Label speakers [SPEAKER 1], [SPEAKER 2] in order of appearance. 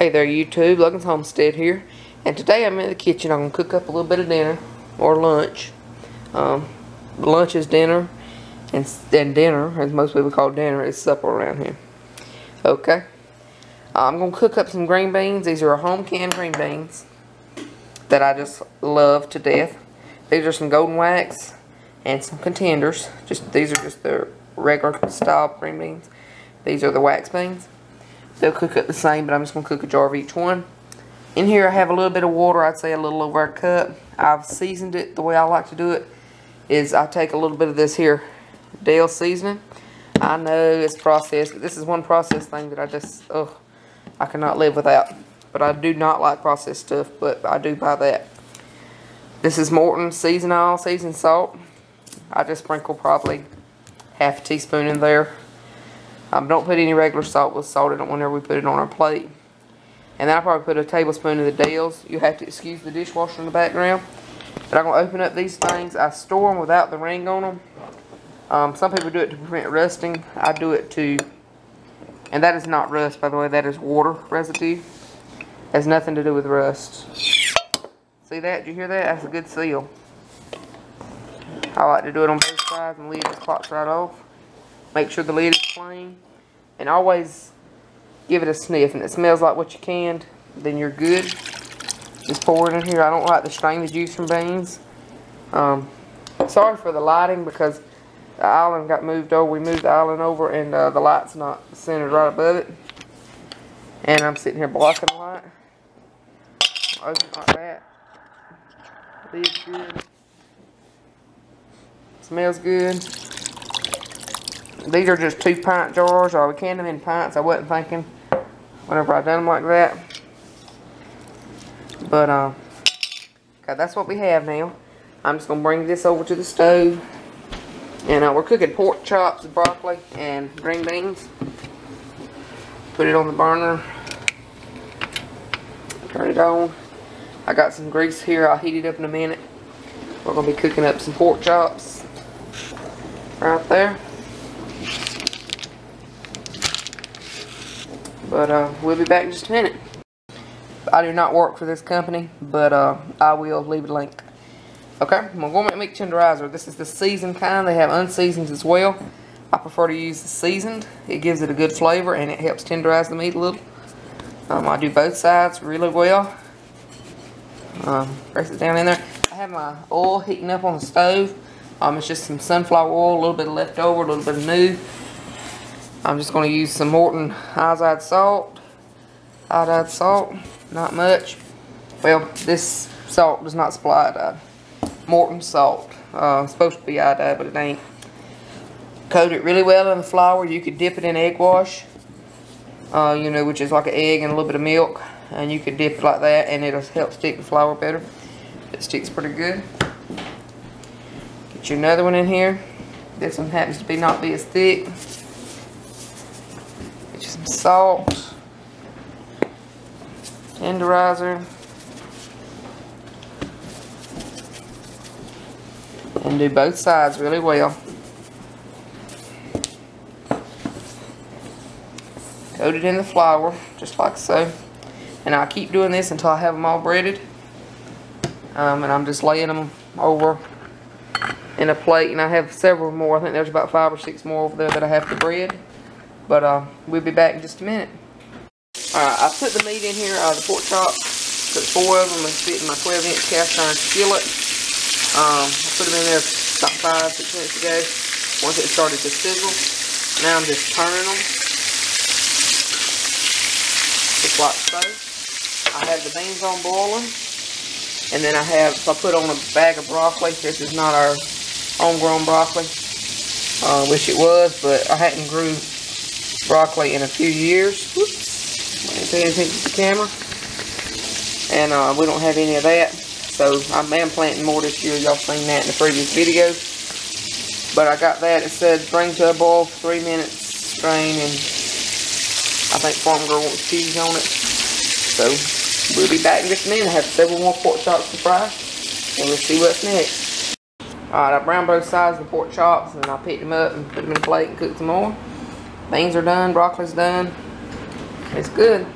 [SPEAKER 1] Hey there YouTube, Logan's Homestead here. And today I'm in the kitchen. I'm going to cook up a little bit of dinner or lunch. Um, lunch is dinner and, and dinner, as most people call dinner, is supper around here. Okay. I'm going to cook up some green beans. These are home canned green beans that I just love to death. These are some golden wax and some contenders. Just These are just the regular style green beans. These are the wax beans. They'll cook up the same, but I'm just going to cook a jar of each one. In here I have a little bit of water, I'd say a little over a cup. I've seasoned it the way I like to do it is I take a little bit of this here Dale seasoning. I know it's processed, but this is one processed thing that I just, oh, I cannot live without. But I do not like processed stuff, but I do buy that. This is Morton season oil, seasoned salt. I just sprinkle probably half a teaspoon in there. Um, don't put any regular salt with salt it whenever we put it on our plate. And then I probably put a tablespoon of the Dale's. You have to excuse the dishwasher in the background. But I'm going to open up these things. I store them without the ring on them. Um, some people do it to prevent rusting. I do it to, and that is not rust by the way, that is water residue. Has nothing to do with rust. See that? Did you hear that? That's a good seal. I like to do it on both sides and leave the pops right off. Make sure the lid is clean. And always give it a sniff. And it smells like what you canned, then you're good. Just pour it in here. I don't like to strain the juice from beans. Um, sorry for the lighting because the island got moved over. We moved the island over and uh, the light's not centered right above it. And I'm sitting here blocking the light. Open like that. Lid's good. Smells good. These are just two pint jars, or we can them in pints. I wasn't thinking whenever I done them like that. But, um, okay, that's what we have now. I'm just going to bring this over to the stove. And uh, we're cooking pork chops, broccoli, and green beans. Put it on the burner. Turn it on. I got some grease here. I'll heat it up in a minute. We're going to be cooking up some pork chops. Right there. But uh, we'll be back in just a minute. I do not work for this company, but uh, I will leave a link. Okay, I'm going to make tenderizer. This is the seasoned kind. They have unseasoned as well. I prefer to use the seasoned. It gives it a good flavor and it helps tenderize the meat a little. Um, I do both sides really well. Um, press it down in there. I have my oil heating up on the stove. Um, it's just some sunflower oil, a little bit of leftover, a little bit of new. I'm just going to use some Morton iodized salt. Iodized salt, not much. Well, this salt does not supply iodide. Morton salt. Uh, supposed to be iodide, but it ain't. Coat it really well in the flour. You could dip it in egg wash. Uh, you know, which is like an egg and a little bit of milk. And you could dip it like that, and it'll help stick the flour better. It sticks pretty good. Get you another one in here. This one happens to be not be as thick salt, tenderizer, and do both sides really well. Coat it in the flour, just like so. And I'll keep doing this until I have them all breaded. Um, and I'm just laying them over in a plate. And I have several more. I think there's about five or six more over there that I have to bread. But uh, we'll be back in just a minute. Alright, I put the meat in here, uh, the pork chops. Put four of them and fit in my 12 inch cast iron skillet. Um, I put them in there about five, six minutes ago. Once it started to sizzle. Now I'm just turning them. Just like so. I have the beans on boiling. And then I have, so I put on a bag of broccoli. This is not our homegrown broccoli. Uh, wish it was, but I hadn't grew broccoli in a few years. Whoops. Paying attention to the camera. And uh, we don't have any of that. So I am planting more this year. Y'all seen that in the previous video. But I got that. It said bring to a boil for three minutes, strain, and I think Farm Girl wants cheese on it. So we'll be back in just a minute. I have several more pork chops to fry. And we'll see what's next. Alright, I browned both sides of the pork chops and I picked them up and put them in a plate and cooked some more. Beans are done, broccoli's done. It's good.